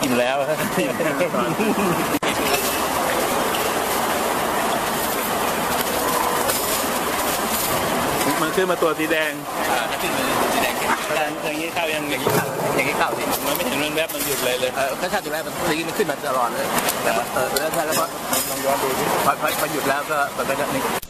กินอิ่มแล้วมันขึ้นมาตัวสีแดงอ่าถ้าขึ้นมาสีแดงเข้มแดงอย่างนี้เข้ายังอย่างนี้เข้าอย่างนี้เข้าสิมันไม่เห็นมันแวบมันหยุดเลยเลยเออก็ชาติแรกมันสีมันขึ้นมาตลอดเลยแล้วก็เออแล้วถ้าแล้วก็ลองย้อนดูดิพอพอพอหยุดแล้วก็มันก็จะ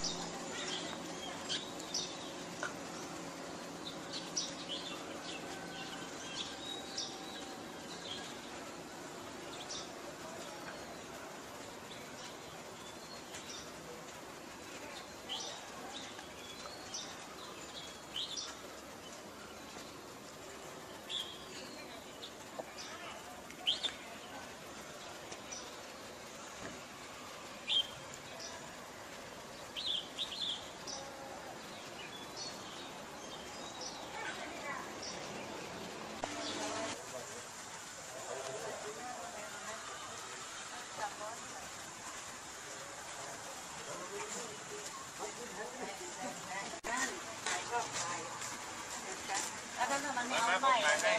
นี่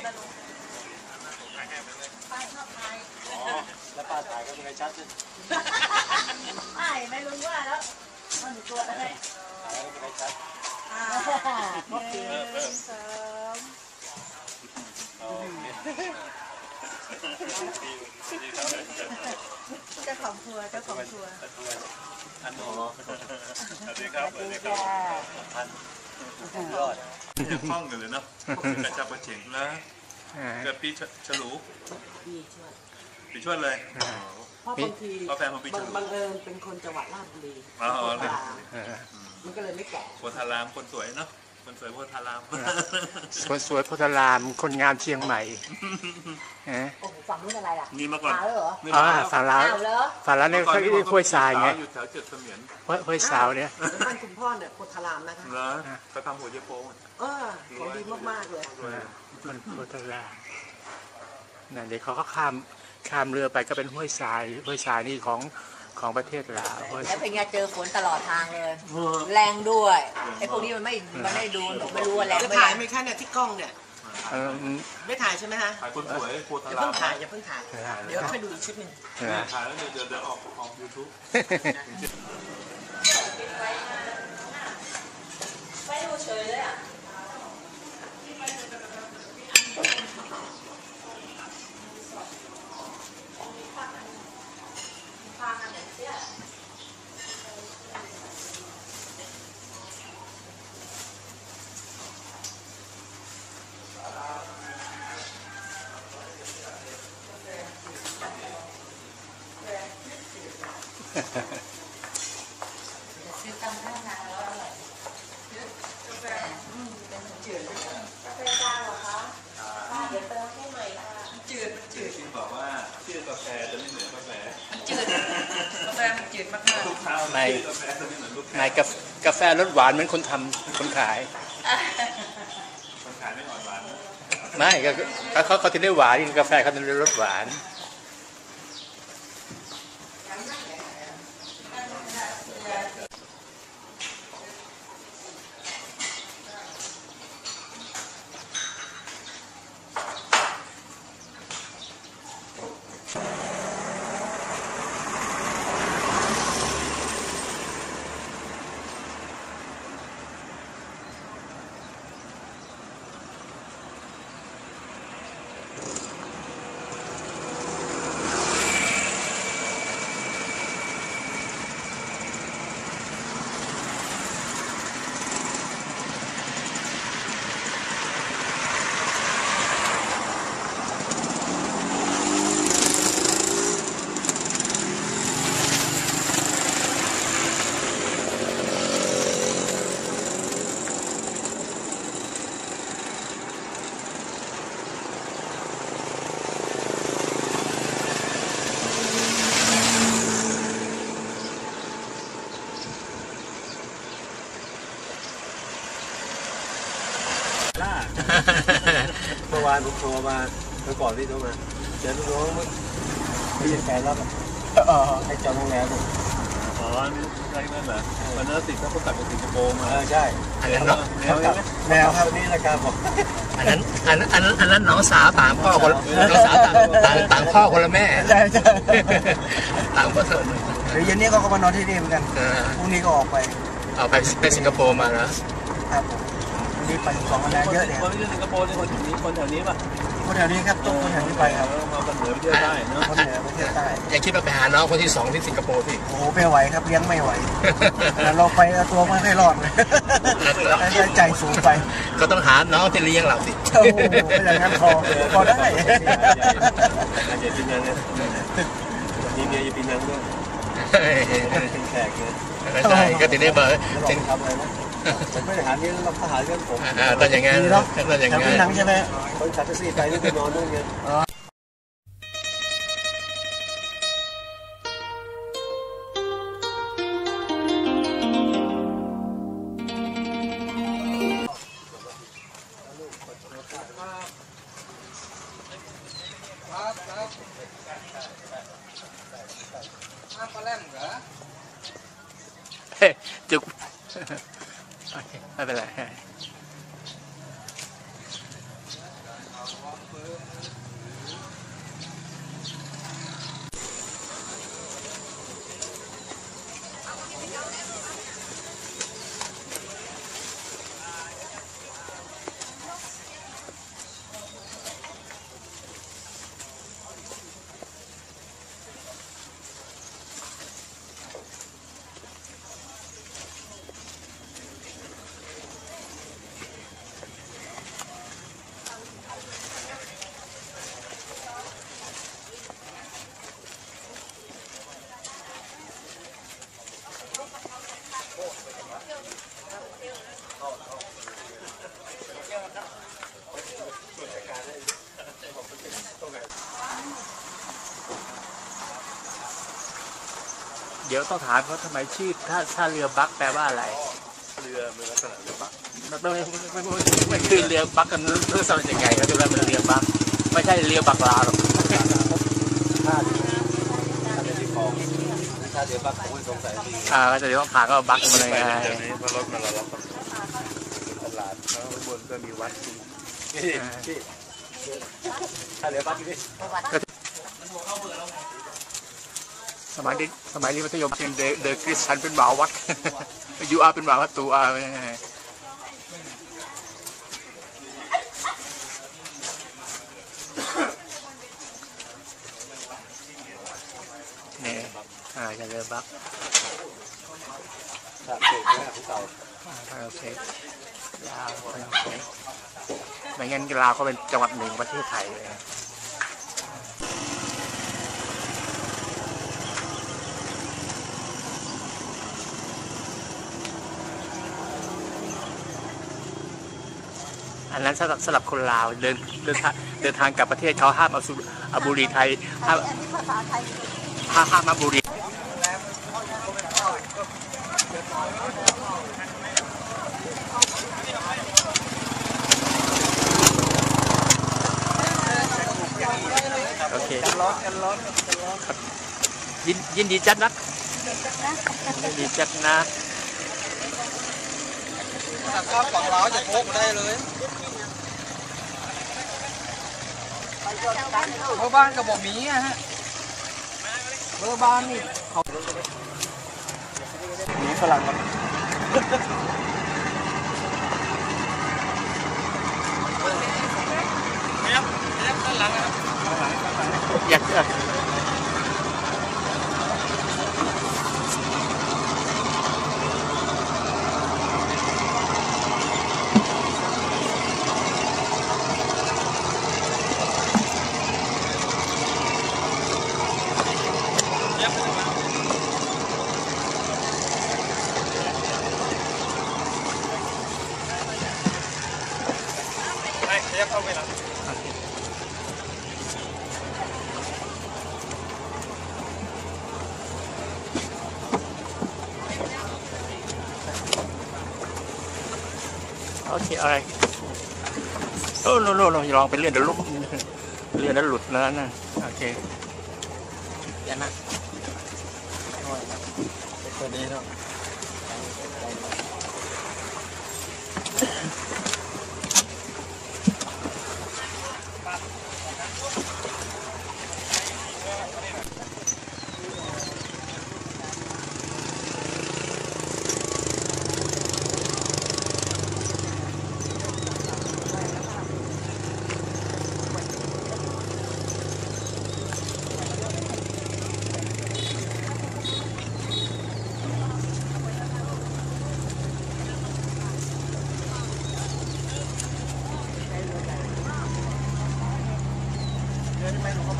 แล้วป้าถ่ายก็เป็นไงชัดเลยไม่ไม่รู้ว่าแล้วมันตัวอะไรถ่ายก็เป็นไงชัดอ่าหนึ่งสองเจ้าของครัวเจ้าของครัวอันนี้สวัสดีครับสวัสดีคจ้ารับยอด ยังคล่องกันเลยเนาะกระจับกระเฉงแล้วเกิดปีฉลูพี่ช่วยปีชวดเลยเพราะบางทีเพราะแฟนผมปีบัฉงลูบังเอิญเป็นคนจังหวัดราชบุรีอ๋อเลยมันก็เลยไม่แก่โพธารามคนสวยเนาะ คนสวยโพธารามสวยสวยโพธาราม คนงามเชียงใหม่ฮะโอ้โหฝั่งนู้นอะไรล่ะนี่มาก่อนขาวเหรอนี่อ่ามาฝั่งลาวอ้าวเหรอฝั่งลาวนี่เขาเรียกห้วยทรายไงอยู่แถวเจ็ดเสมียนห้วยห้วยสาวเนี่ยแล้วบ้านคุณพ่อเนี่ยโพธารามนะคะเหรอเขาทำหัวเยโป้งเออของดีมากๆเลยสวยมันโพธารามนั่นเดี๋ยวเขาก็ข้ามข้ามเรือไปก็เป็นห้วยทรายห้วยทรายนี่ของ ของประเทศลาวห้วยแล้วเป็นไงเจอฝนตลอดทางเลย แรงด้วยไอ้พวกนี้มันไม่มันไม่ดูหนูไม่รู้ว่าแรงจะไม่ถ่ายแรงไหมคะเนี่ยที่กล้องเนี่ยเอออืมไม่ถ่ายใช่ไหมฮะถ่ายคนสวยโพอธาย่าราเพิ่มงถ่ายอย่าเพิ่งถ่ายเดี๋ยวค่อยดูอีกชุดหนึ่งเออถ่ายแล้วเดี๋ยวเดี๋ยวออกออกยูทูบไม่ดูเฉยเลยอะซื้อตำข้างทางแล้วอร่อยกาแฟอืมเป็นจืดกาแฟจางเหรอคะค่ะเดี๋ยวเติมให้ใหม่ค่ะ จืดมันจืด ที่บอกว่าชื่อกาแฟจะไม่เหมือนกาแฟ จืดกาแฟมันจืดมาก ทุกเช้า ใน ชื่อกาแฟจะไม่เหมือนลูก ในกา แฟกาแฟรสหวานเหมือนคนทำคนขาย คนขายไม่อ่อนหวานนะไม่ก็ก็เขาเขาถึงได้หวานกาแฟเขาถึงได้รสหวาน วานผมโทรมาเมื่อก่อนที่โทรมาเจอลูกน้องไม่ใช่แฟนแล้วให้จองโรงแรมอ๋อนี่ใช่นั่นเหรอวันนั้นติดเขาก็กลับจากสิงคโปร์มาเออใช่อันนั้นเนาะแนเขาวกลับนี้แมวครับวันนี้รายการบอกอันนั้นอันนั้นอันนั้นอันนั้นน้องสาวต่างพ่อคนละน้องสาวต่างต่างต่างพ่อคนละแม่ใช่ใช่ต่างพ่อเถอะเดี๋ยวเย็นนี้เขาก็มานอนที่นี่เหมือนกันเออพรุ่งนี้ก็ออกไปเอาไปไปสิงคโปร์มานะครับผมวันนี้ ไปสองคะแนนเยอะเนี่ยคนที่สิงคโปร์นี่คนแถวนี้คนแถวนี้ป่ะคนแถวนี้ครับต้องคนแถวนี้ไปครับเออมาคนเหนือไปเที่ยวได้เนาะคนเหนือประเทศใต้ยังคิดว่าไปหาน้องคนที่สองที่สิงคโปร์พี่โอ้โหไม่ไหวครับเลี้ยงไม่ไหวแต่เราไปเอาตัวไม่ค่อยรอดเลยใช้ใจสูงไป ก็ต้องหาน้องที่เลี้ยงเราสิโอ้โหอย่างนั้นพอพอได้อาจจะปีนังเนี่ยมีเมียอยู่ปีนังด้วยเป็นแขกเลยใช่ก็ถึงได้เบอร์แล้วถึงทำอะไรนะ ผมไม่ได้หาเรื่องเราทหารเรื่องผมอ่าตอนอย่างงั้นดีเนาะตอนอย่างแถวงั้นี้นหนังใช่ไหมคนขับแท็กซี่ไปนี่ไปนอนด้วยไง เดี๋ยวต้องถามเขาทำไมชื่อถ้าถ้าเรือบักแปลว่าอะไร เรือมีลักษณะเรือบักมันไม่ไม่ไม่ไม่ไม่คือเรือบักกันเรื่องสมัยยังไงเขาจะเรียกเป็นเรือบักไม่ใช่เรือบักลาหรอกท่าเรือท่าเรือที่คลองท่าเรือบักผมไม่สงสัยดีอ่าก็จะเรียกว่าผ่านก็บักมาเลยไปไงเดี๋ยวนี้เพราะรถมันเราล็อกกันตลาดแล้วข้างบนก็มีวัดจริงนี่พี่ท่าเรือบักนี่สมัยนี้ สมัยนี้มัธยมเรียนเดอะคริสชันเป็นหมาวัดยูอาเป็นหมาวัดตูอาเป็นยังไงเนี่ยอ่าจะเรือบักท่าเรือบักของเก่าโอเคลาวโอเคไม่งั้นลาวก็เป็นจังหวัดหนึ่งของประเทศไทยเลย อันนั้นสำหรับสำหรับคนลาวเดินเดินทางเดินทางกลับประเทศเขาห้ามเอาสุเอาบุหรีไทยห้ามห้ามห้ามเอาบุหรีโอเคร้อนกันร้อนยินยินดีจัดนะยินดีจัดนะ ข้าวกล่องล้าจะพกมาได้เลย เบอร์บ้านกับบ่มีอะฮะเบอร์บ้านนี่เขาหนีฝรั่งมันอยากอยากโอเคอะไร อโน่นโน่น ลองไปเลื่อนเดี๋ยวลุกเลื่อนแล้วหลุดแล้วนะ โอเคอย่านะ ตัวนี้เนาะ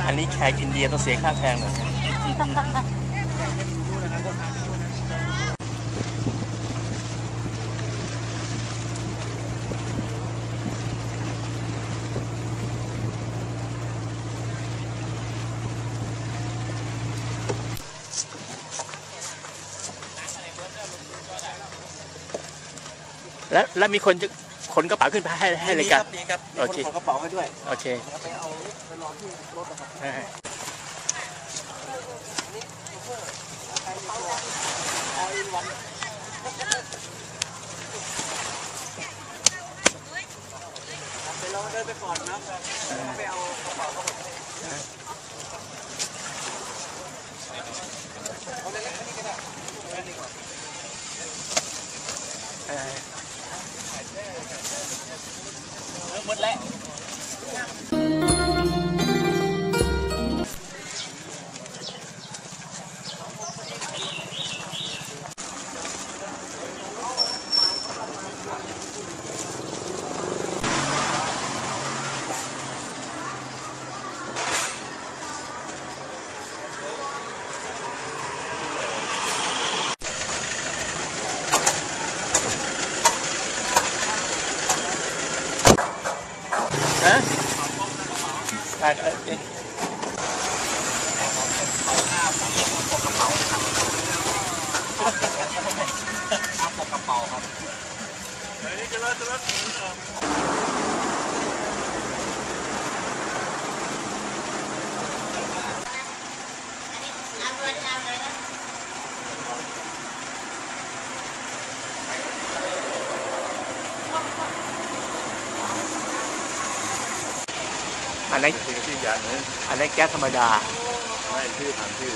อันนี้ แขกอินเดียต้องเสียค่าแพงหน่อยแล้วแล้วมีคนจะขนกระเป๋าขึ้นไปให้ให้เลยกันดีครับโอเคมีคนขอกระเป๋าให้ด้วย โอเคไปเอาไปรอ ที่รถนะครับอ่าไปรอเดินไปก่อนนะไปเอากระเป๋าเข้าไปหมดแล้ว ฮะได้เออเอ๊ะอันนี้น ที่ที่อย่าง นนั้นแก๊สธรรมดา ไม่ชื่อถามชื่อ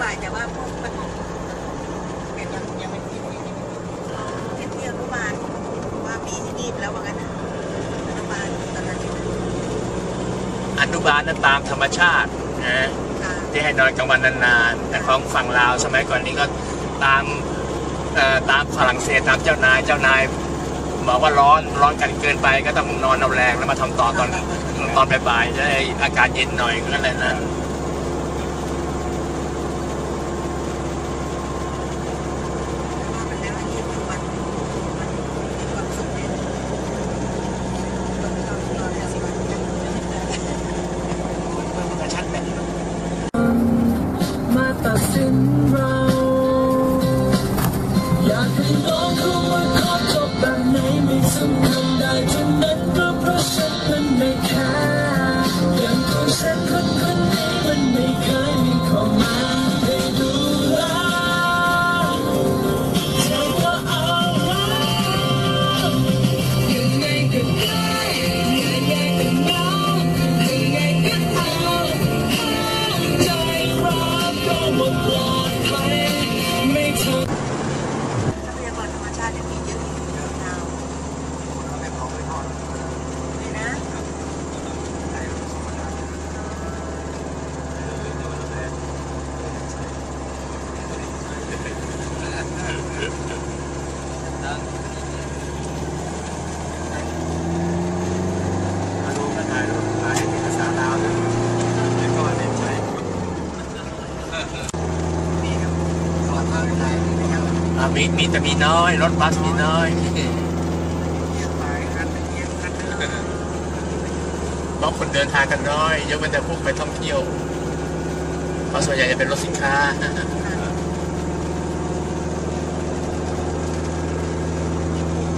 ฝ่ายแต่ว่าพวกปฐมเด็กยังยังไม่ที่ที่ที่ที่อนุบาลว่ามีที่นี่แล้วว่างั้นอนุบาลตอนนั้นอนุบาลนั้นตามธรรมชาตินะที่ให้นอนกลางวันนานๆแต่ของฝั่งลาวสมัยก่อนนี้ก็ ตามฝรั่งเศสตามเจ้านายเจ้านายบอกว่าร้อนร้อนกันเกินไปก็ต้องนอนเอาแรงแล้วมาทำต่อตอนตอนบ่ายๆจะได้อากาศเย็นหน่อยก็นั่นแหละนะ อะมีมีแต่มีน้อย รถบัสมีน้อยเที่ยงไปคันเป็นเที่ยงคันเดิมเพราะคนเดินทางกันน้อยยกเว้นแต่พวกไปท่องเที่ยวเเพราะส่วนใหญ่จะเป็นรถสินค้าอั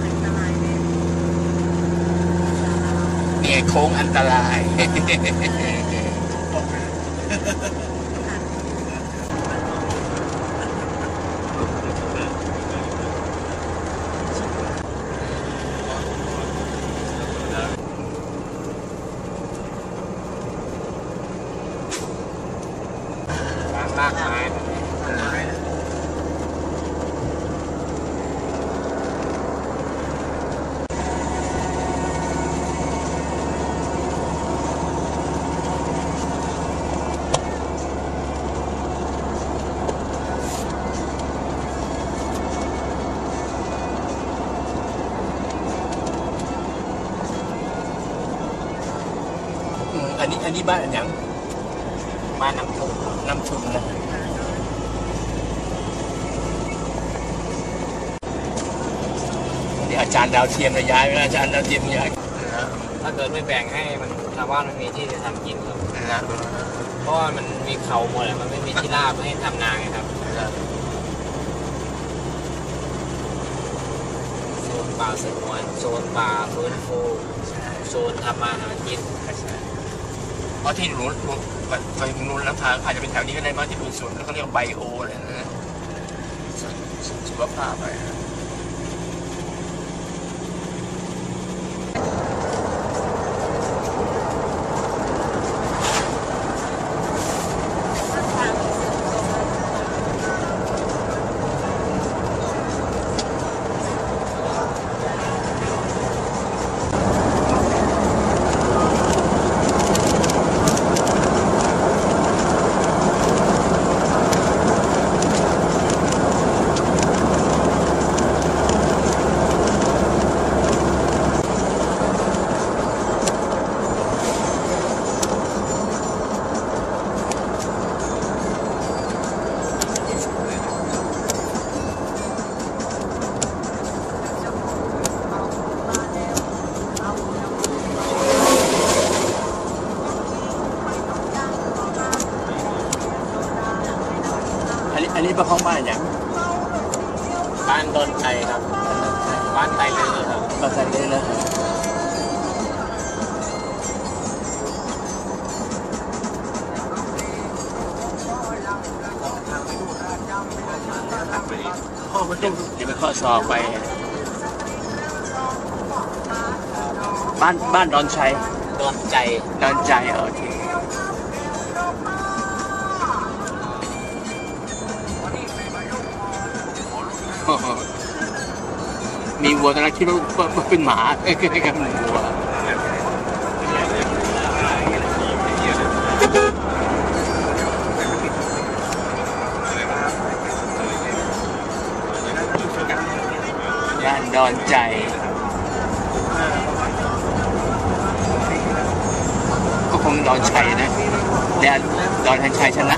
นตรายเลยเนี่ยโค้งอันตราย ลากไม้อืมอันนี้อันนี้บ้านอันยังบ้านน้ำทุนน้ำทุนนะ นี่อาจารย์ดาวเทียมระย้ายไปแล้วอาจารย์ดาวเทียมย้ายถ้าเกิดไม่แบ่งให้มันชาวบ้านไม่มีที่จะทำกินครับนะฮะเพราะว่ามันมีเขาหมดเลยมันไม่มีที่ราบให้ทำนาไงครับโซนป่าสงวนโซนป่าฟื้นฟูโซนทำมาหากินเพราะที่หนูหนูไปถึงนู้นแล้วทางอาจจะเป็นแถวนี้ก็ได้บ้างที่เป็นสวนเขาเรียกว่าไบโอเลยนะฮะสวนสุขภาพไปอัน อนชัยดอนใจดอนใจโอเคมีวัวตอนแรกคิดว่าเป็นหมาเอ้ยกันึ่วัวย่านดอนใจ ดอนทันชัยชนะ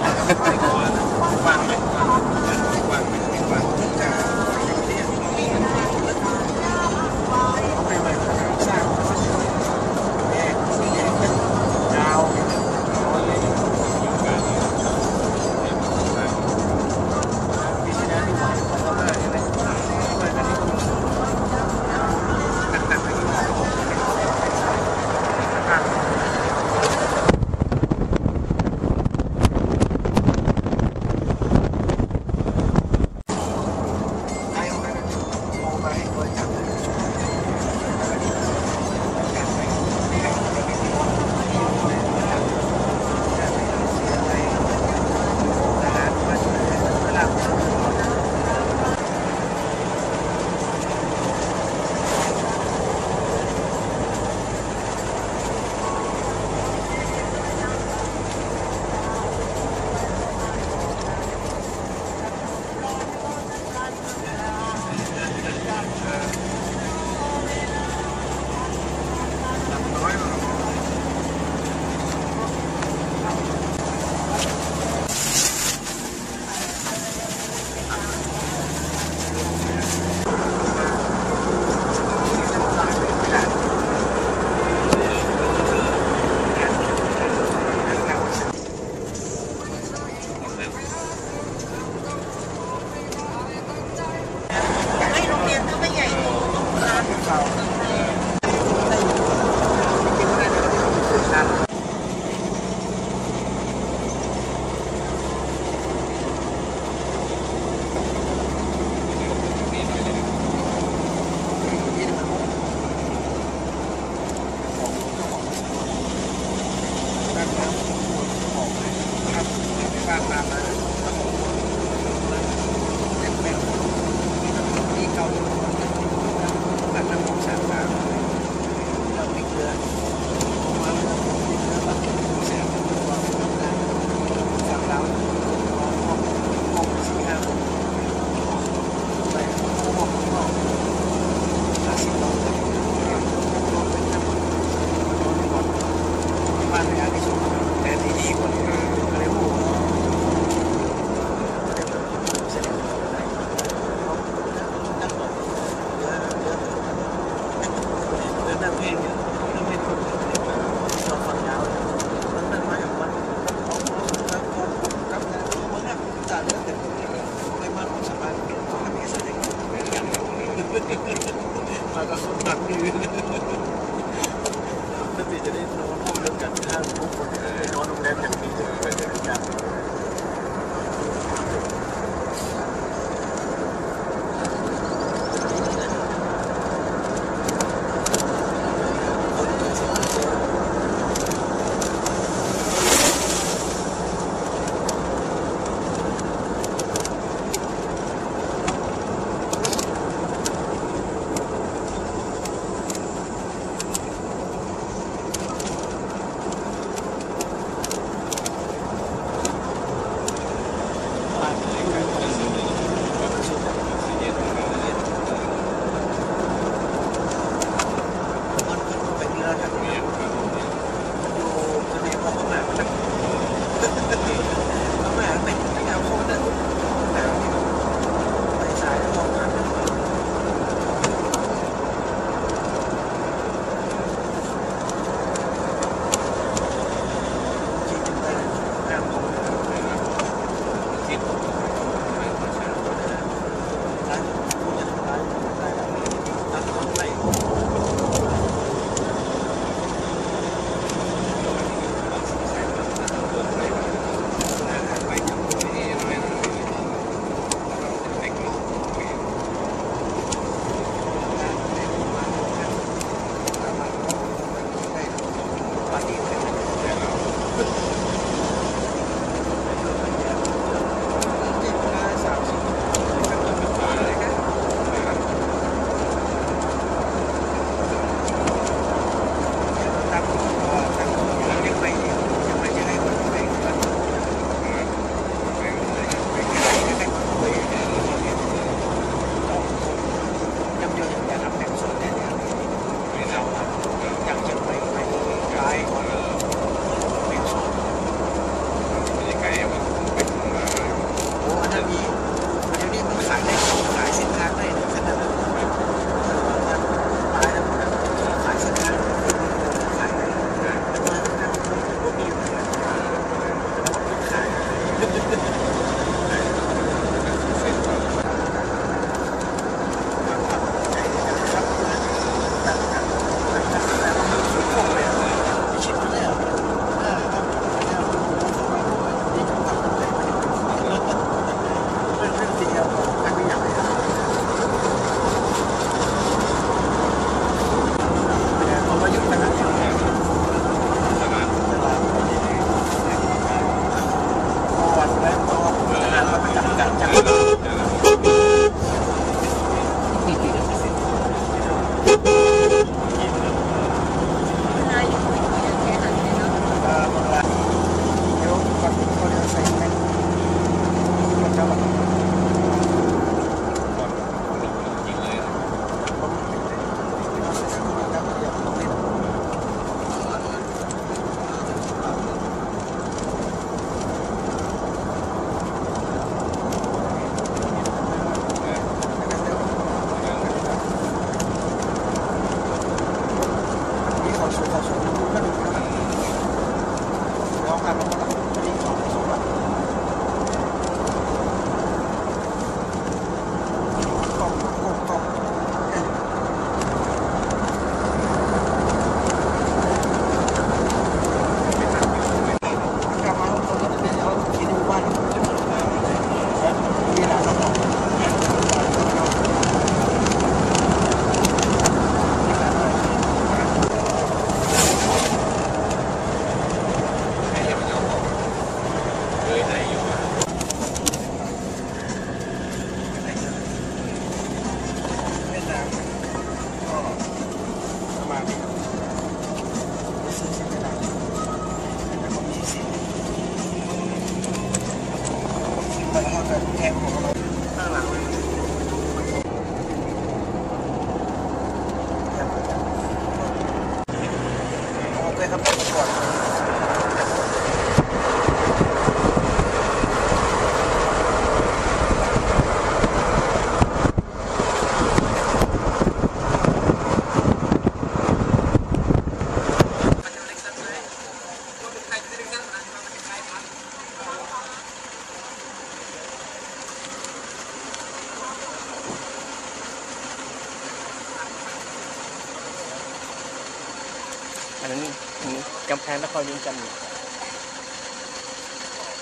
กำแพงนครยิงจันทร์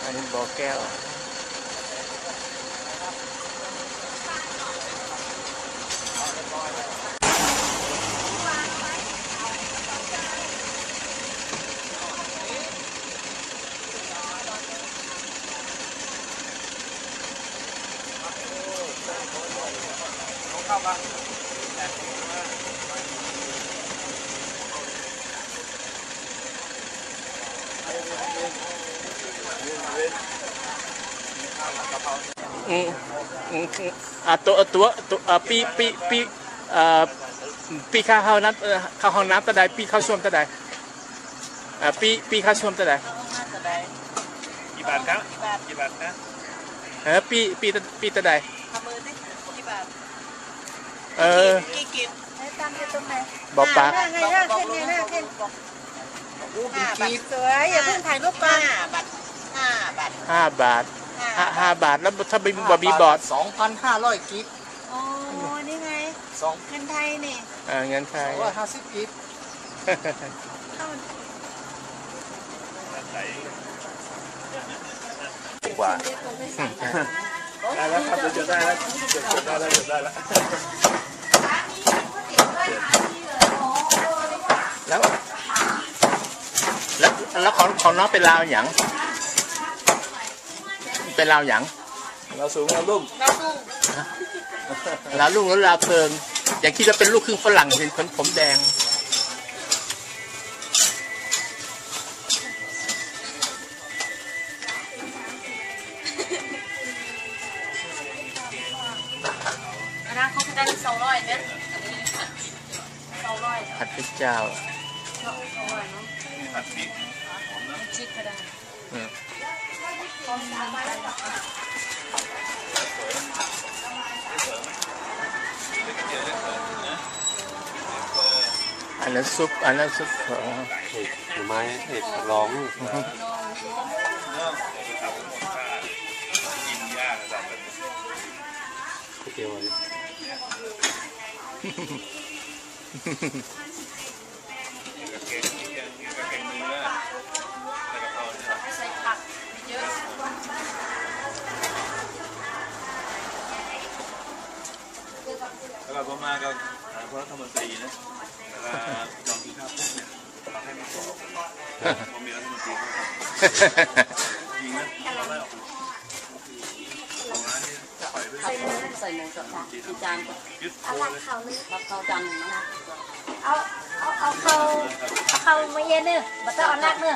อันนี้บ่อแก้ว ตัวตัวตัวอ่าปีปีปีอ่าปีเข้าห้องน้ำเอ่อเข้าห้องน้ำตะใดปีเข้าส้วมตะใดอ่าปีปีเข้าส้วมตะใดกี่บาทครับกี่บาทนะเออปีปีตะปีตะใดทำมือสิกี่บาทเออกี่กินให้ตามที่ตรงไหนบอกปากหน้าไงหน้าขึ้นไงหน้าขึ้นห้าบาทสวยอย่าเพิ่งถ่ายรูปก่อนห้าบาทห้าบาทห้าบาทห้าห้าบาทแล้วถ้าไม่บอบีบอร์ดสองพันห้าร้อยกิกโอ้นี่ไง สองเงินไทยนี่เออเงินไทยร้อยห้าสิบกิกดีกว่าได้แล้วครับเดี๋ยวจะได้แล้วเดี๋ยวจะได้แล้วเดี๋ยวได้แล้วแล้ว แล้วแล้วของของน้องเป็นลาวหยังเป็นลาวหยังเราสูงเราลุ่มลาว ลูกนั้นลาเพลิงอย่าคิดว่าเป็นลูกครึ่งฝรั่งเห็นขนผมแดง อันนั้นซุปขอเห็ดหน่อไม้เห็ดร้องเกี่ยวอะไรแล้วก็มาก็หาพระรัฐมนตรีนะ เวลาจองที่ข้าเนี่ยเราให้ไม่พอผมมีรัฐมนตรียิงนะเราร้าล่อยไปใส่เนื้อใส่หมูกับผักที่จานก็ยึดโคเอาเลยเขาเลยรับเขาจานหนึ่งนะเอาเอาเอาเขาเอาเขามาเย็นเนอะบัตรเอานักเนอ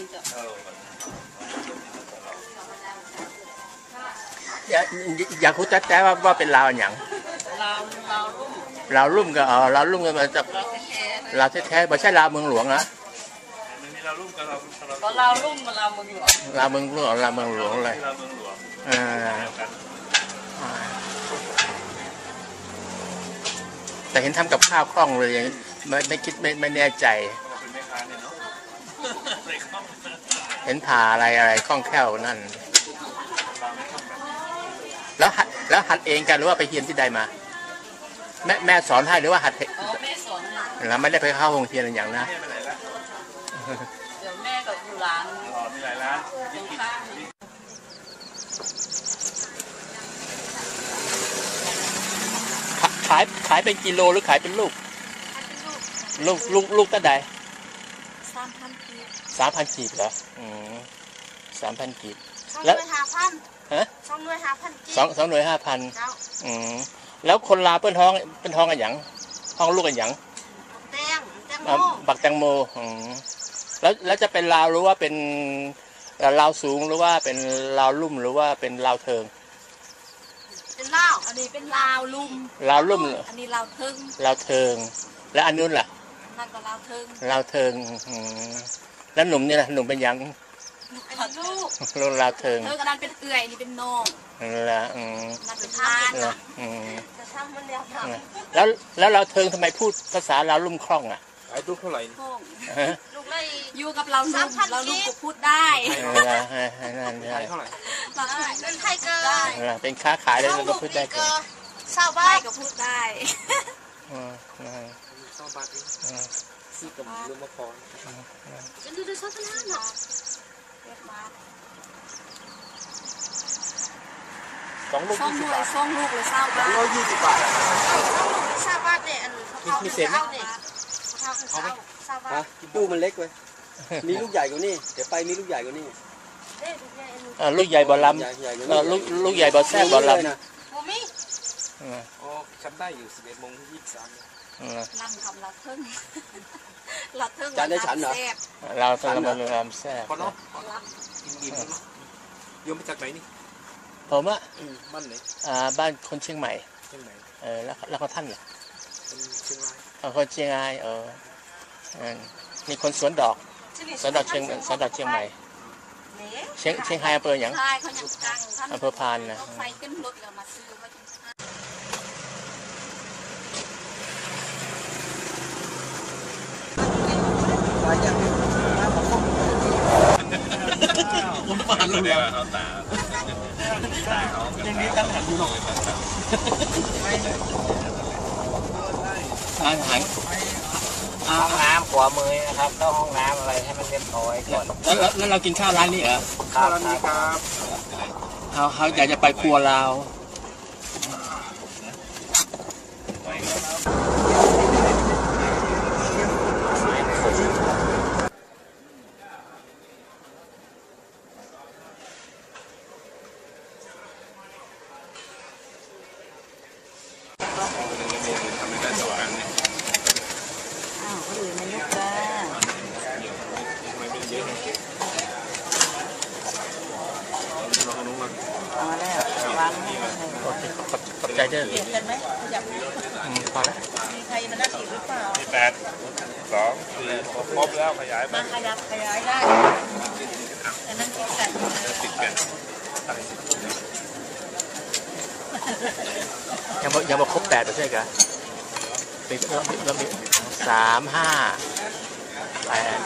องจ้ะเอออยากอยากรู้แต่แต่ว่าว่าเป็นลาวอย่างเราเราวรุ่มลาวรุ่มก็เออลาวรุ่มก็มาจากลาวแท้ๆไม่ใช่ลาวเมืองหลวงนะมันมีเรารุ่มกับเราเราๆก็เรารุ่มมาเราเมืองหลวงลาวเมืองหลวงลาวเมืองหลวงเลยที่เมืองหลวงอ่าแต่เห็นทำกับข้าวคล่องเลยยังไม่ไม่คิดไม่ไม่แน่ใจ เห็นผ่าอะไรอะไรคล่องแคล่วนั่น แล้วหัดแล้วหัดเองกันหรือว่าไปเรียนที่ใดมา แม่แม่สอนให้หรือว่าหัดเองอ๋อแม่สอนให้แล้วไม่ได้ไปเข้าโรงเรียนอะไรอย่างนะแม่ไปไหนละเดี๋ยวแม่กับอยู่ร้านอ๋อมีหลายร้านตรงข้ามขายขายเป็นกิโลหรือขายเป็นลูก ลูกลูกลูกตั้งใดสามพันกีบ สามพันกีบเหรออืมสามพันกีบ สองแล้วหน่วยห้าพันฮะสองหน่วยห้าพันกีบสองสองหน่วยห้าพันเจ้าอืมแล้วคนลาวเปิ้นท้องเปิ้นท้องกันหยังท้องลูกกันหยังแตงแตงโมอ่าบักแตงโมอืมแล้วแล้วจะเป็นลาวหรือว่าเป็นเอ่อลาวสูงหรือว่าเป็นลาวลุ่มหรือว่าเป็นลาวเทิงเป็นเหล้าอันนี้เป็นลาวลุม ลาวลุ่มเหรออันนี้ลาวทึงลาวเทิง แล้วอันนู้นล่ะ นั่นก็ลาวทึงลาวเทิงอืม แล้วหนุ่มนี่ล่ะหนุ่มเป็นหยังอันนี้ลูกลูกลาวเทิงเธอกับนั่นเป็นเอื่อยนี่เป็นน้องละอืมนั่นเป็นทานละอืมจะทำมันเดียวกันแล้วแล้วลาวเทิงทำไมพูดภาษาลาวลุ่มคล่องอะขายตุ๊กเท่าไหร่โค้งฮะลูกเลยอยู่กับเราลูกเราลูกก็พูดได้เออละฮะฮะนั่นใช่ขายเท่าไหร่เราได้เงินไทยเกินเออเป็นค้าขายแล้วเราก็พูดได้เกินชาวบ้านก็พูดได้ เออเออเข้าบัตรเออที่กับลูกมะคอนเป็นดูดูชอบขนาดหรอเรียกมาสองลูกซ่องยี่หสิบน่วยบาทซ่องลูกเลยเศร้าบ้านร้อยยี่สิบบาทอะชาวบ้านเนี่ยอันเขาเขาเศร้าเนี่ยเขาเศร้าชาวบ้าฮะนตู้มันเล็กเว้ยมีลูกใหญ่กว่านี่เดี๋ยวไปมีลูกใหญ่กว่านี่เด้ดูแค่อันนี้เออลูกใหญ่บอลใหญ่ใหญ่กว่าำเอนี่อลูกลูกใหญ่บอลแทรกบอลเลยลำนะโมมี่เอออ๋อจำได้อยู่11โมงที่23เนี่ยเออลำคำละเทิง ละเทิงจานได้ฉันเหรอแซ่บเราต้องมาลำแทรกพอเนาะกินอิ่มโยมมาจากไหนนี่ผมอะบ้านไหนอ่าบ้านคนเชียงใหม่ เชียงใหม่เออแล้วแล้วก็ท่านเหรอเป็นเชียงรายเออคนเชียงรายเออเออมีคนสวนดอกสวนดอกเชียงสวนดอกเชียงใหม่ เชียงเชียงไฮ้อำเภออย่างใช่เขายังตั้งท่านอำเภอพานนะเขาไฟขึ้นรถแล้วมาซื้อไว้ตรงข้างหลายอย่างเนี่ยน้ำมะม่วง ผมปานเลยเขาตาตาเขายังนี้ตั้งหันอยู่หรอกอาหารห้องน้ำขวามือนะครับเข้าห้องน้ำอะไรให้มันเรียบร้อยก่อนแล้วแล้วเรากินข้าวร้านนี้เหรอครับนี่ครับเขาเขาอยากจะไปครัวเราว ทำในการสว่างเนี่ย อ้าวคนอื่นมันยุกจ้า ไม่เป็นเยอะเราก็รู้ว่า เอามาแล้ววางให้เลย โอเคขอบขอบขอบใจเด้อ เปลี่ยนกันไหมอยาก อืมพอแล้ว มีใครมานั่งอีกหรือเปล่า ที่แปดสองสี่ครบแล้วขยาย มา มา ขยับขยายได้อันนั้นติดกัน ติดกัน ยังบ่ยังบ่ครบแปดไม่ใช่กะเป็นเรามีเรามี สามห้าแปด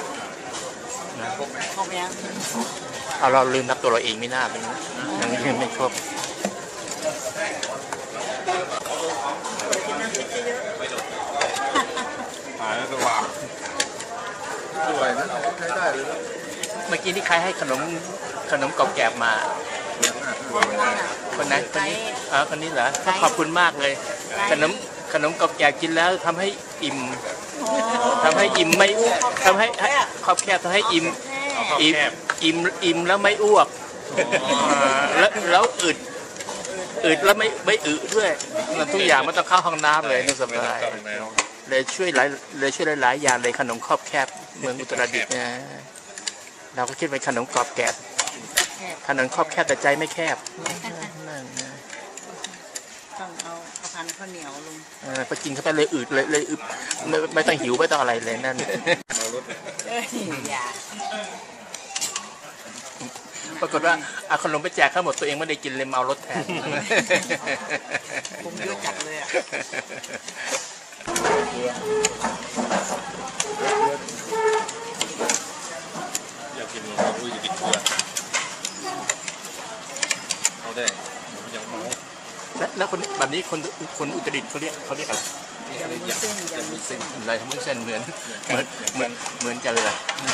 นะครบยังเอาเราลืมนับตัวเราเองไม่น่าเป็นยังยังไม่ครบหายแล้วสว่างสวยนะใช้ได้เลยนะเมื่อกี้ที่ใครให้ขนมขนมกรอบแกรบมา คนไหนคนนี้อ๋อคนนี้เหรอขอบคุณมากเลยขนม ขนมกรอบแกรบกินแล้วทำให้อิ่มทำให้อิ่มไม่ทำให้ให้ขอบแคบทำให้อิ่มอิ่มอิ่มอิ่มแล้วไม่อ้วกแล้วแล้วอึดอึดแล้วไม่ไม่อึด้วยมันทุกอย่างมันต้องเข้าห้องน้ำเลยนี่สไม่ต้บาองยต้องแนวเลยช่วยหลายเลยช่วยหลายๆอย่างเลยขนมครอบแคบเมืองอุตรดิตถ์เนี่ยเราก็คิดเป็นขนมกรอบแกบขนมครอบแคบแต่ใจไม่แคบนั่นนะ ต้องเอาเอาพันข้าวเหนียวลงเออพอกินเข้าไปเลยอึดเลยเลยอึดไม่ไม่ต้องหิวไม่ต้องอะไรเลยนั่นมารถเอ้ยอย่าปรากฏว่าเอาขนมไปแจกข้าวหมดตัวเองไม่ได้กินเลยเมารถแทน ผมเยอะจัดเลยอะอยากกินหมูอุ้ยอยากกินเกลือเอาได้ผมยังมู แล้วแล้วคนแบบนี้คนคนอุตรดิตถ์เขาเรียกเขาเรียกอะไรเส้นยังมีเส้นอะไรทำให้เส้นเหมือนเหมือนเหมือนเหมือนกันเลย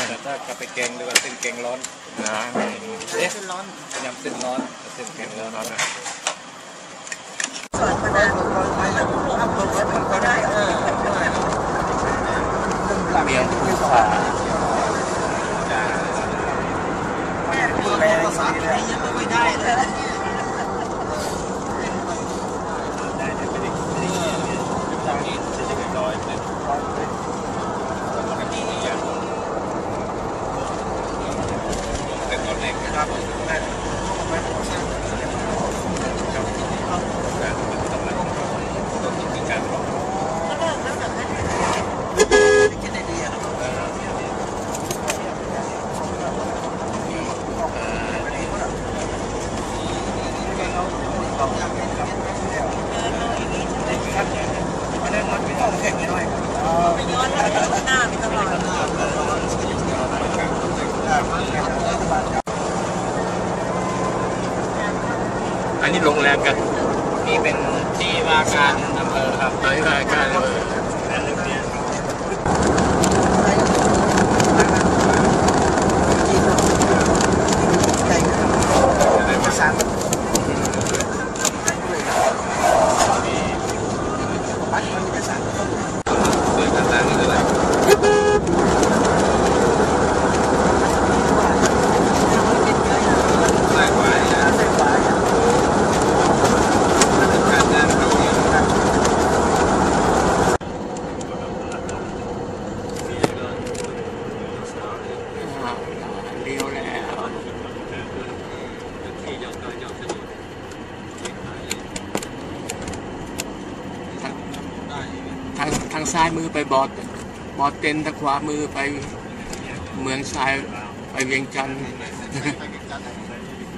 แต่ถ้ากลับไปแกงดีกว่าเส้นแกงร้อนนะเส้นร้อนยำเส้นร้อนเส้นแกงร้อนสอนมานานไปแล้วเอาลงแล้วทำไม่ได้เออเมียงภูผาแม่ปีแรภาษาไทยยังไม่ได้เลย ไปบอดบอดเต็นทางขวามือไปเมืองทรายไปเวียงจันทร์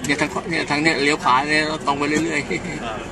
เนี่ยทางขวาเนี่ยทางเนี่ยเลี้ยวขวาเนี่ยเราตรงไปเรื่อยๆ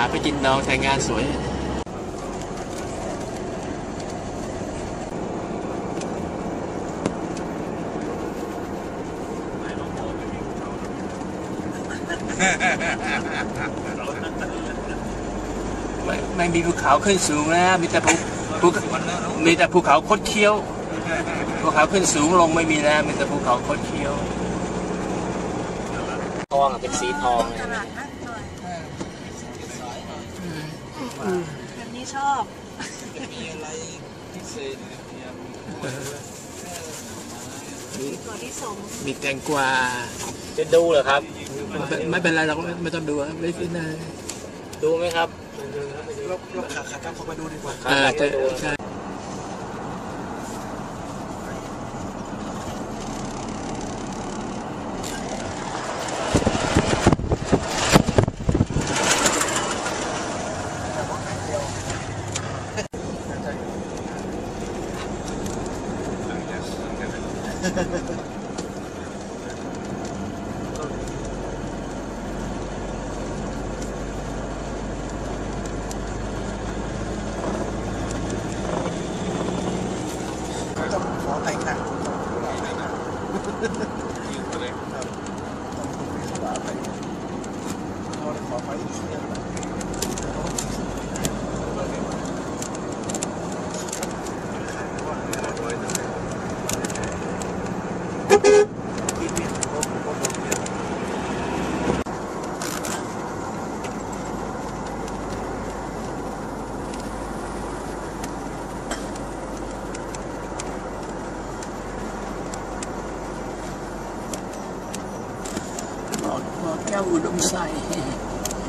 าไปกินน้องแต่งงานสวยไม่ไม่มีภูเขาขึ้นสูงแล้วมีแต่ภูภูมีแต่ภูเขาคดเคี้ยว ภูเขาขึ้นสูงลงไม่มีแล้วมีแต่ภูเขาคดเคี้ยว ทองเป็นสีทองเลย ตลาดนัดหน่อยแบบนี้ชอบ มีอะไรพิเศษเนี่ย ตัวที่ สมมีแตงกวาจะดูเหรอครับ ไม่ไม่เป็นไรเราไม่ต้องดูอะไม่เป็นไรดูไหมครับเราเราขาขากลับเข้ามาดูดีกว่าอ่าใช่ แก้วอุดมใส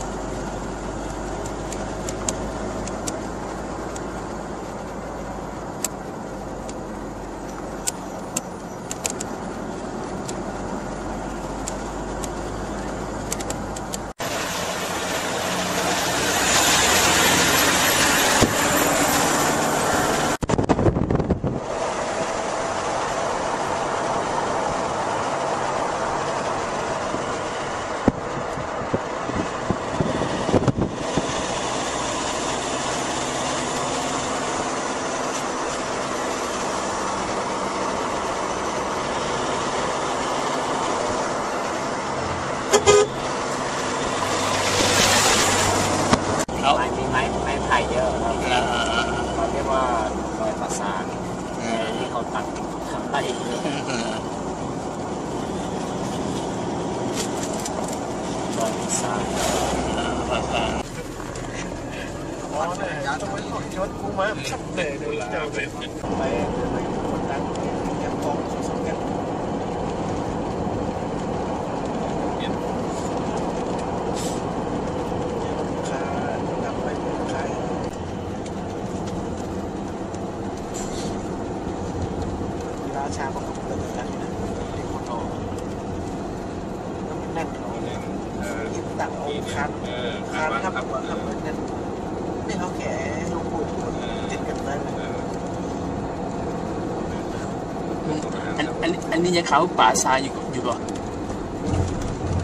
เขา ไม้มีไม้ไม้ไผ่เยอะครับเขาเรียกว่าลอยประสานที่เขาตัดทำได้ ลอยประสาน อ๋อเนี่ยยาต้องไปหลอกยศกูมาชับเลยเลยเจอไปไปไปคนดังเก็บของสองกันค่าทำไปขายราชาประกอบเลยนะที่คนออกแล้วมันแน่นเอาเลยยึดตักเอาคัน เออ คานทับหัวทับเงินนี่เขาแขหลวงปู่พูดติดกันได้เลย อันอั นอันนี้ยังเขาป่าซาอยู่อยู่ก่อน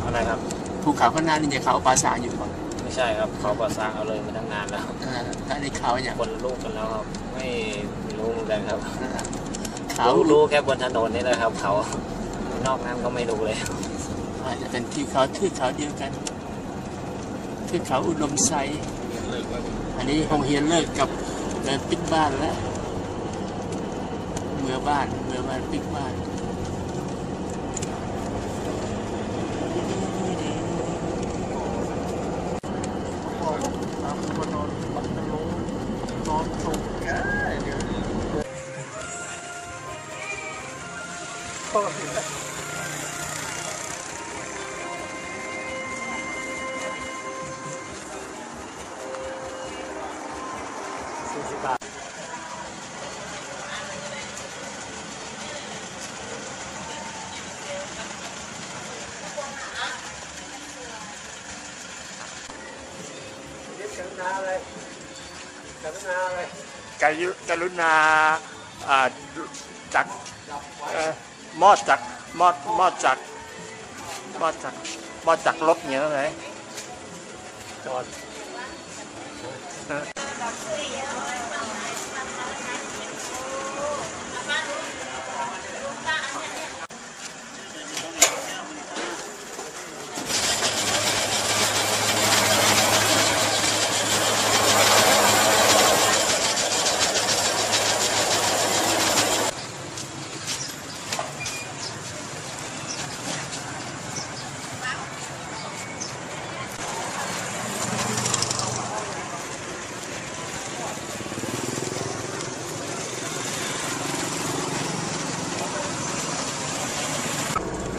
อะไรครับภูเขาข้างหน้านี่ยังเขาป่าซาอยู่ก่อนไม่ใช่ครับเขาก่อสร้างเอาเลยมาตั้งนานแล้วอ่าถ้าในเขาอย่างคนลูกกันแล้วครับไม่รู้เหมือนกันครับเขารู้รู้แค่บนถนนนี่แหละครับ เขานอกนั้นก็ไม่รู้เลยอาจจะเป็นที่เขาที่เขาเดียวกันที่เขาอุดมไซอันนี้คงเฮียนเลิกกับเดินปิดบ้านแล้วเมื่อบ้านเมื่อบ้านปิดบ้าน กรุณาอ่าจักเอ่อมอดจักมอดมอดจักมอดจักมอดจักรถเงี้ยไหมจอด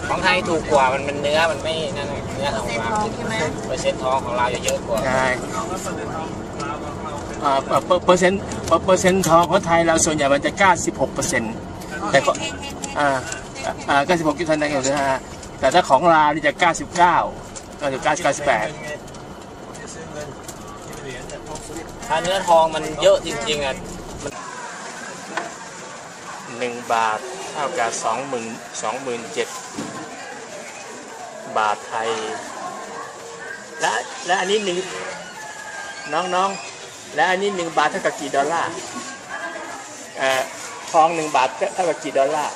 ของไทยถูกก ว่ามันเป็นเนื้อมันไม่นั่นเนื้อของเราเปอร์เซ็นต์ทองของเราจะเยอะกว่าใช่อ่าเปอร์เปอร์เซ็นต์เปอร์เปอร์เซ็นต์ทองของไทยเราส่วนใหญ่มันจะ 96เปอร์เซ็นต์แต่ก็อ่าอ่า96ที่ทันได้กันนะฮะแต่ถ้าของลาวนี่จะ 99 99 98จะซื้อเงินเหรียญจากทองสวิตถ้าเนื้อทองมันเยอะจริงๆอะหนึ่งบาทเท่ากับสองหมื่นสองหมื่นเจ็ด บาทไทย และและอันนี้หนึ่งน้องน้องและอันนี้หนึ่งบาทเท่ากับกี่ดอลลาร์เอ่อทองหนึ่งบาทเท่ากับกี่ดอลลาร์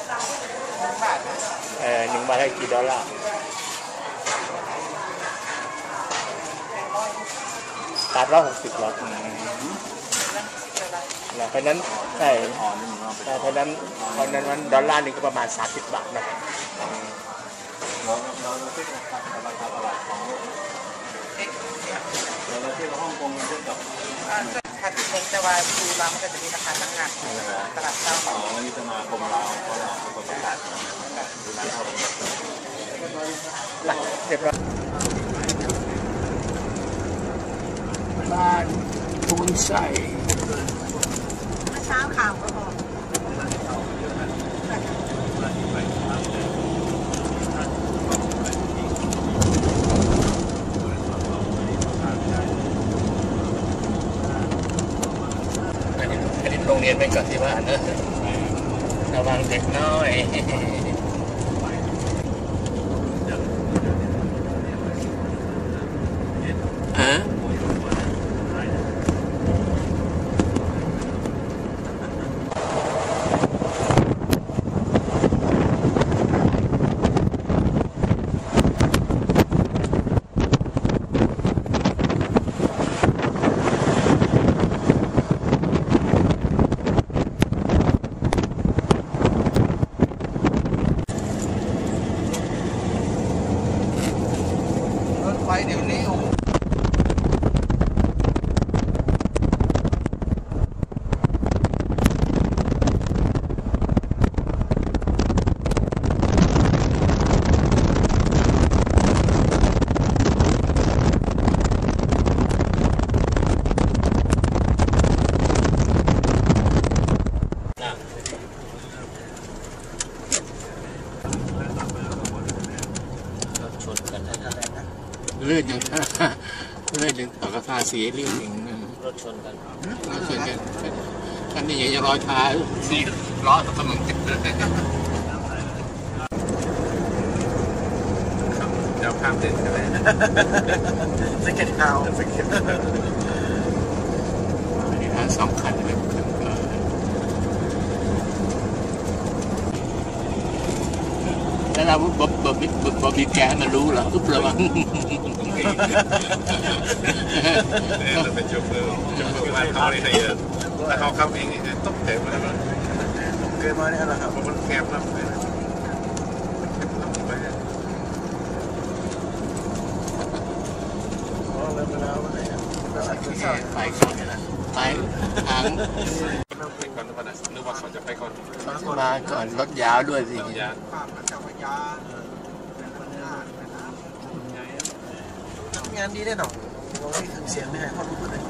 เออหนึ่งใบให้กี่ดอลลาร์สามร้อยหกสิบหรอเพราะนั้นใช่อ๋อนแต่เพราะนั้นเพราะนั้นดอลลาร์หนึงก็ประมาณสามสิบบาทนะ อ่าถ้าที่เล็กแต่ว่าดูเรามันก็จะมีราคาตั้งงานตลาดเจ้าขอ๋อนี่สมาคมเราเขาเราเขาประกาศดูร้านเขาหลักเรียบร้อยบ้านทุนใส่เมื่อเช้าข่าวก็บอก นนี้โรงเรียนไปก่อนที่บ้านเนอะระวังเด็กน้อย เสียเรียกเองรถชนกันรถชนกันกันนี่อย่าจะรอยท้าสี่ล้อตกำลังติดเลยเดี๋ยวข้ามเด่นกันเลยสเก็ตขาวสเก็ตนี่นะสองคันเลยแล้วเราบอบบี้แกมันรู้เหรอทุกเรื่อง เราเป็นจุกเลยจุกเลยมาเข้าในไทยแต่เขาเข้าเองต้องเต็มแล้วมั้งเกินมาเนี่ยละครับมันแคบแล้วไปก่อนนะไปทางนึกว่าเขาจะไปก่อนมาก่อนรถยาวด้วยสิ นี้แน่นอนเราไม่ถึงเสียงไม่หายความรู้เลย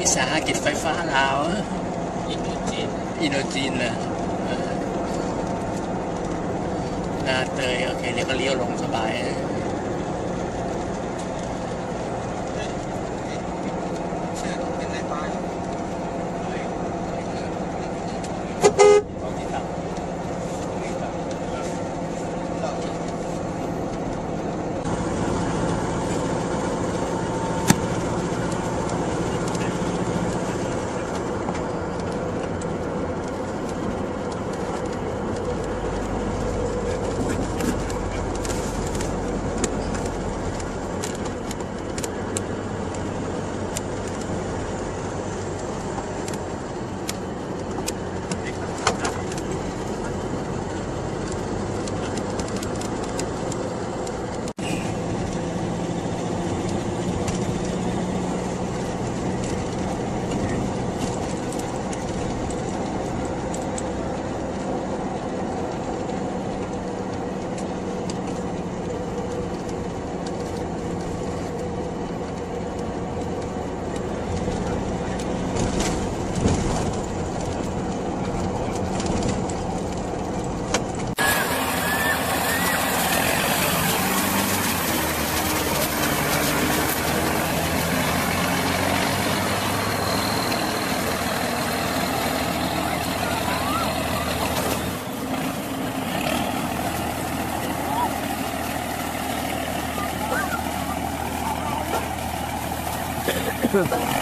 วิสาหกิจไฟฟ้าลาวอินโดจีนอินโดจีนนะนาเตยโอเคเดี๋ยวก็เลี้ยวลงสบาย 출.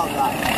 พ่อ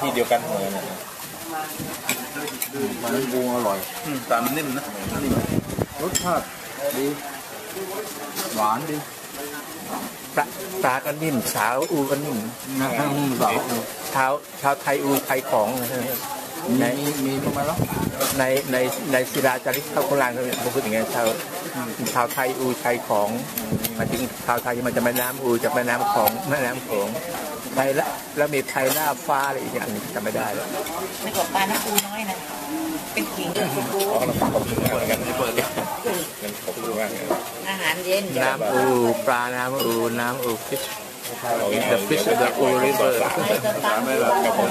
ที่เดียวกันเลยนะมันบูอร่อยตามมันนิ่มนะรสชาติดี หวานดีปลาปลาก็นิ่มสาวอูก็นิ่มนะฮะแบบเท้าชาวไทยอูไทยของนะฮะในมีมีประมาณแล้วในในในศิลาจารึกเขาโบราณเขาเขาพูดอย่างเงี้ยชาวชาวไทยอูไทยของหมายถึงชาวไทยมันจะแม่น้ำอูจากแม่น้ำของแม่น้ำโขงไทยละ แล้วมีไทยหน้าฟ้าอะไรอีกอย่างหนึงจำไม่ได้แล้วไม่กบปลาน้ำปูน้อยนะเป็นขิงอาหารเย็นน้ำอูปลาน้ำอูน้ำอู fish the fish the u river ตามไม่หลับกับผม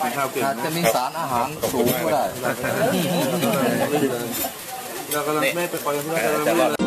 กินข้าวเก่งอาจจะมีสารอาหารสูงก็ได้เรากำลังไม่ไปคอยเพื่อนแต่ว่า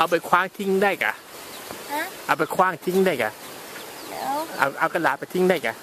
เอาเอาไปคว้างทิ้งได้กะฮะเอาไปคว้างทิ้งได้กะเดี๋ยวเอาเอากระดาษไปทิ้งได้กะ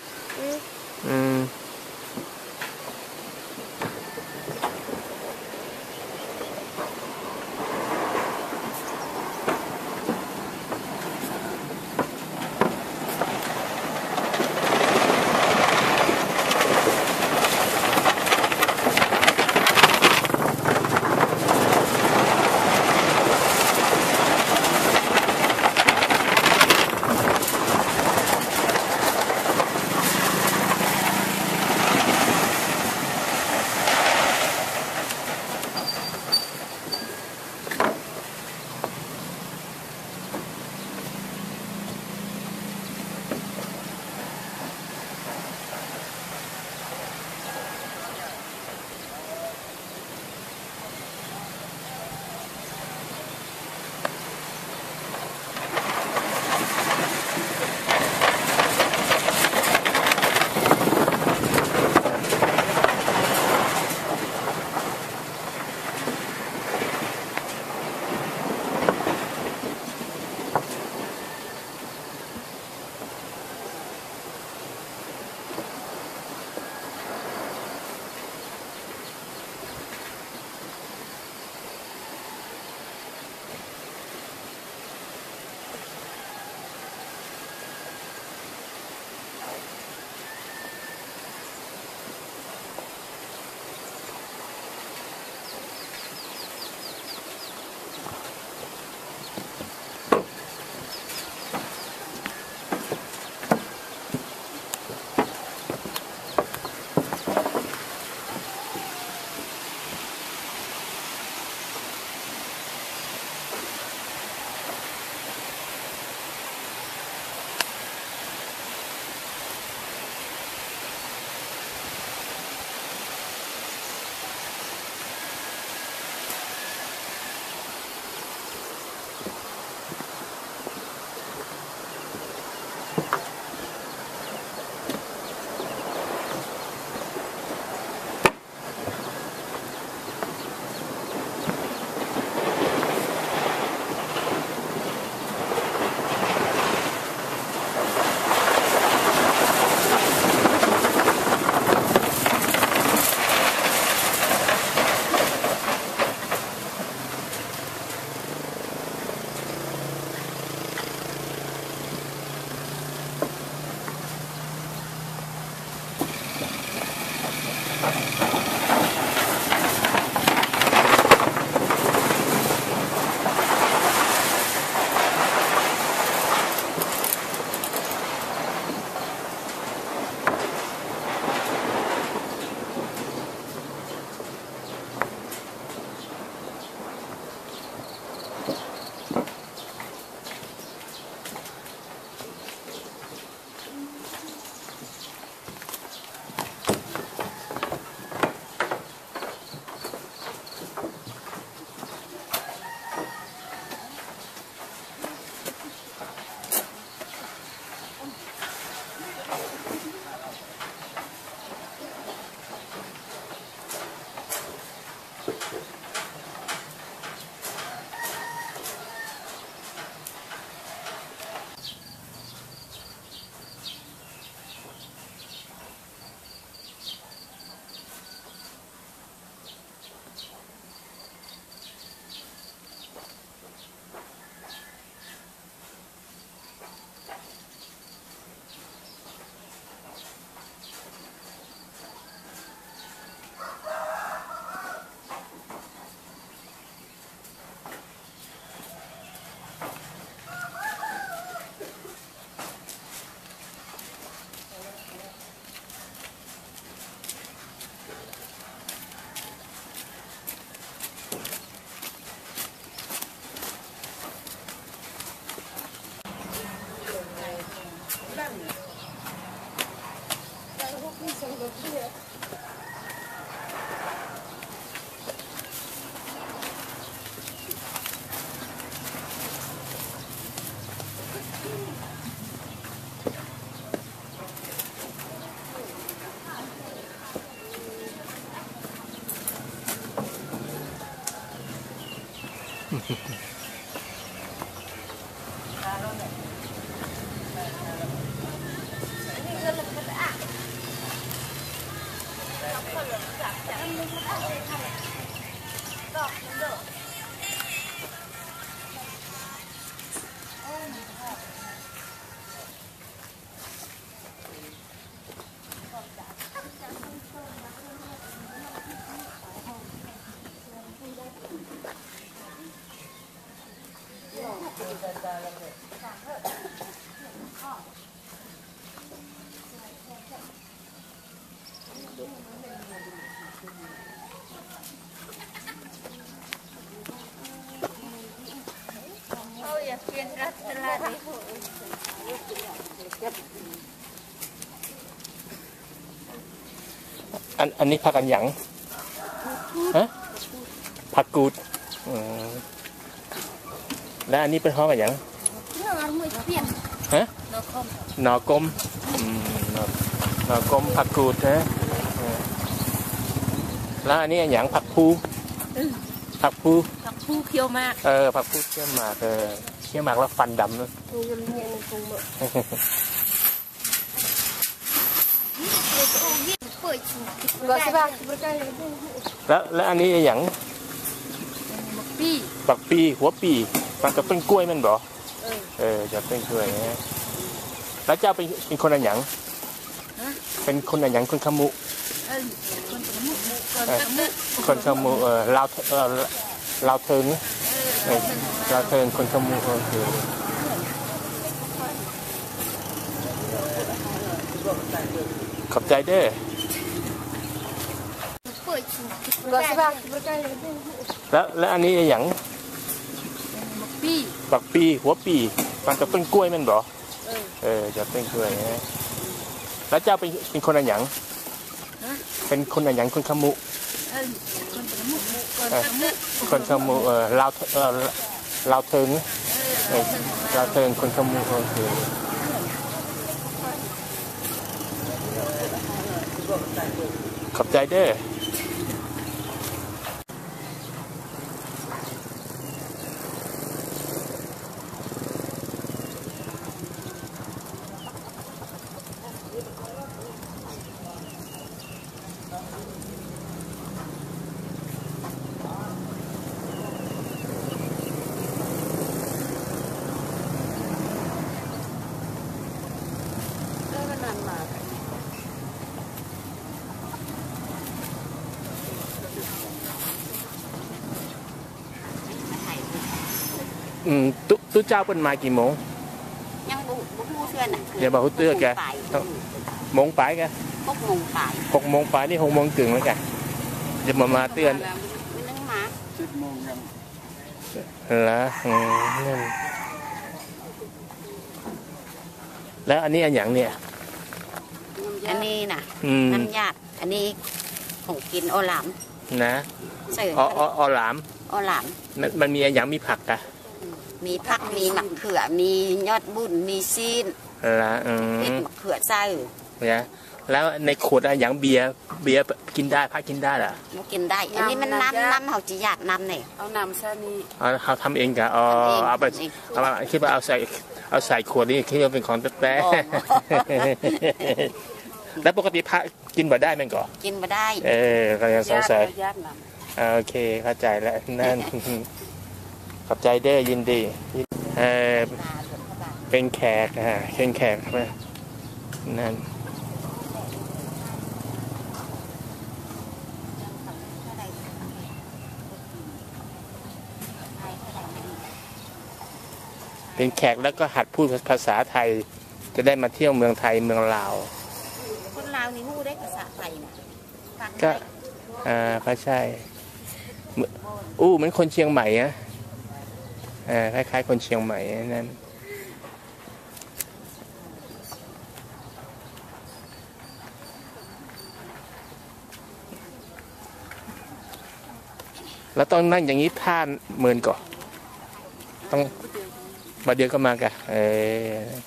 อันอันนี้ผักกันหยังฮะผักกูดอืมแล้วอันนี้เป็นห้องกันหยัง Nó ăn mùi pian. ฮะ Nó không. หนอกลมอืมหนอหนอกลมผักกูดนะเออแล้วอันนี้อันหยังผักพูผักพู Thật phu khiêu mạc. เออผักพูเชี่ยหมากเออ เชี่ยหมากแล้วฟันดำเนอะ Tôi nhầm nhẹ nó cùng mợ. Gak sebab berkali. แล้วแล้วอันนี้อันหยัง Pi. ปักปีหัวปีมันก็เป็นกล้วยแมันบ่เออจะเป็นกล้วยนะแล้วเจ้าเป็นเป็นคนอันหยังเป็นคนอันหยังคนขมุ Con kamu. Con เออ kamu. คนขมุเออลาวเออลาวเทิงเออลาวเทิงคนข มุโอเคขอบใจเด้อ Gak sebab berkali. แล้วแล้วอันนี้อันหยัง Pi. ปักปีหัวปีมันก็เป็นกล้วยมันบ่เออจะ คนขมูเออลาวเออลาวเทิงเออลาวเทิงคนขมูคนถึงขอบใจเด้อม ตุตุเจ้าเป็นมากี่โมงยังบุบุมูเชื่อน่ะเดี๋ยวบอกเขาเตือนแกโมงปลายแกพวกมงตายหกโมงปลายนี่หกโมงกึ่งแล้วแกจะมามาเตือนไม่นึงมาแล้วอืมนั่นแล้วอันนี้อันหยังเนี่ยอันนี้น่ะอืมน้ำยาดอันนี้ของกินโอหลามนะเสิร์อ๋ออ๋ออ๋อหลามโอหลามมันมันมีอันหยังมีผักอะ มีผักมีมะเขือมียอดบุญมีซีนละอืเห็ดมมะเขือใส่เนี่ยแล้วในขวดอะอย่างเบียร์เบียร์กินได้พระกินได้เหรอมันกินได้ อันนี้มันน้ำน้ำเขาจีหยาดน้ำเนี่ยเอาน้ำแช่นี้เอาเขาทำเองกะอ๋อทำเองเอาไปทำเองเอามาคิดว่าเอาใส่เอาใส่ขวดนี่คิดว่าเป็นของแป๊ะอ๋อๆแล้วปกติพระกินบ่ได้แมันก่อกินมาได้ เออก็ยังสงสัยญาติน้อ่าโอเคเข้าใจแล้วนั่น ขอบใจเด้อยินดีเออเป็นแขกอ่าเป็นแขกครับนั่นเป็นแขกแล้วก็หัดพูดภาษาไทย จะได้มาเที่ยวเมืองไทยเมืองลาว คนลาวนี่หู้ได้ภาษาไทยนะฟังก็ได้อ่าก็ใช่เหมือนอู้เหมือนคนเชียงใหม่อะอ่า คล้ายๆ คนเชียงใหม่นั่นแล้วต้องนั่งอย่างนี้ท่านเมื่นก่อนต้องมาเดียวก็มากะเออ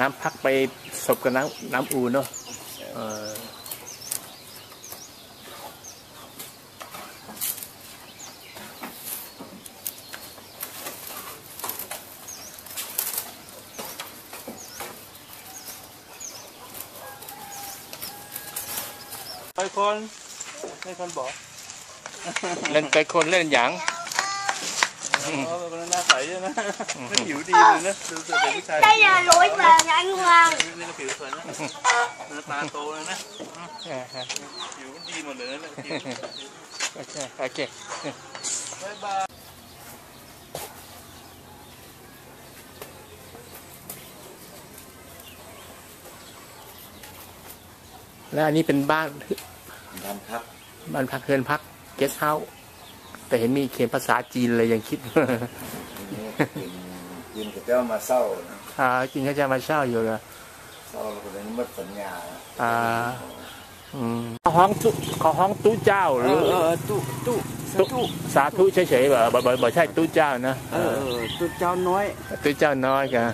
น้ำพักไปสบกับน้ำน้ำอูเนาะเออไปคนให้คนบอก เล่นไปคนเล่นหยัง อ๋อเป็นคนหน้าใสใช่ ไหมไม่ผิวดีเลยนะดูสึกเป็นผู้ชาย đây là lỗi mà anh Hoàng นี่ก็ผิวสวยนะหน้าตาโตเลยนะเออฮะผิวมันดีหมดเลยนะเนี่ยผิวโอเค โอเคบ๊ายบาย แล้วอันนี้เป็นบ้านบ้านพักบ้านพักเฮือนพักเกสเฮาส์แต่เห็นมีเขียนภาษาจีนเลยยังคิดกินกับเจ้ามาเศร้านะอ่าจริงก็จะมาเช่าอยู่เลยเศร้าแล้วก็เลยหมดสัญญาอ่าอืมขอห้องตุขอห้องตู้เจ้าหเอรืออเออตู้ตู้ตู้สาธุเฉยๆแบบบ่บ่บ่ใช่ตู้เจ้านะเออเออตู้เจ้าน้อยตู้เจ้าน้อยกัน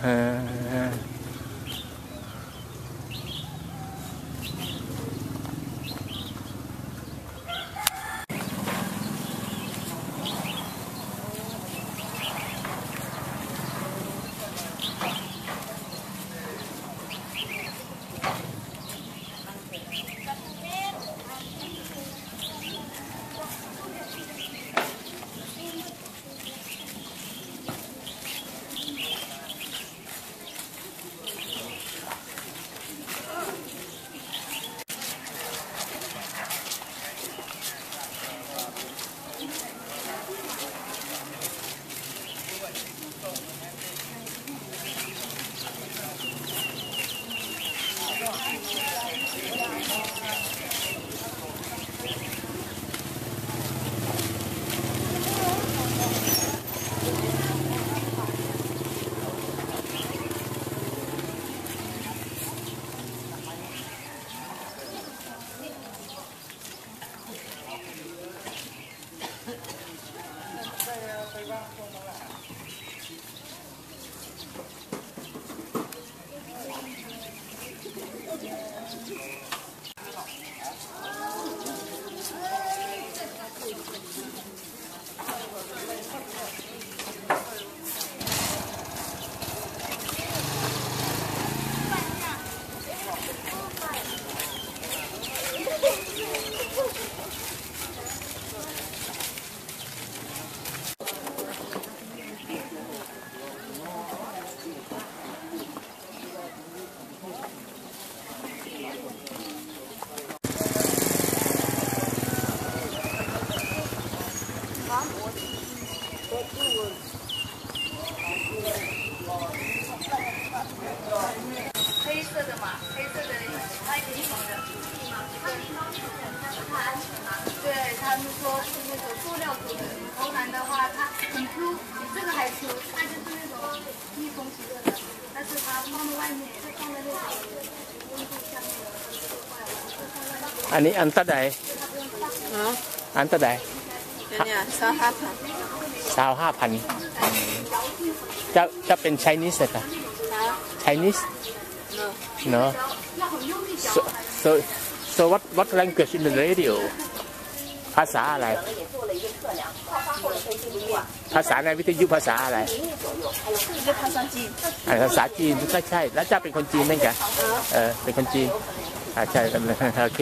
อันนี้อันตะใดเนาะอันตะใดเนี่ยซาฮัทค่ะสาวห้าพันจะจะเป็น Chinese เหรอ Chinese เนาะ no so so so what what language in the radio ภาษาอะไร ภาษาในวิทยุภาษาอะไรเรียกภาษาจีนอ่าภาษาจีนก็ใช่ แล้วจะเป็นคนจีนไหมแกเออ เป็นคนจีน อาใช่กันเลยโอเค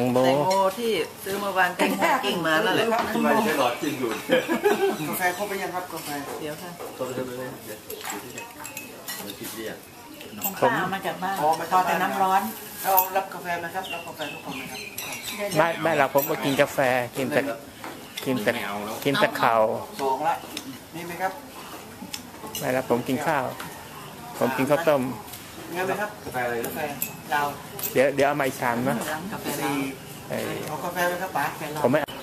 งโม แตงโมที่ซื้อเมื่อวานแตงโมกิ้งมาแล้วแหละที่ไม่ใช่หลอดจิ้งดูดกาแฟครบไปยังครับกาแฟเดี๋ยวค่ะต้นเท่านั้นเดี๋ยวอยู่ที่ไหนเดี๋ยวคิดเรียกของป้าเอามาจากบ้านอ๋อมาทอดแต่น้ำร้อนเรารับกาแฟไหมครับรับกาแฟทุกคนไหมครับไม่ไม่เราผมก็กินกาแฟกินแต่กินแต่กินแต่ข้าวสองละนี่ไหมครับไม่แล้วผมกินข้าว ผมกินข้าวต้มงั้นไหมครับกาแฟอะไรกานะแฟ เรา เดี๋ยวเดี๋ยวเอาไม้ชามนะร้านกาแฟเราสี่เออเอากาแฟไหมครับป๋าผมไม่เอา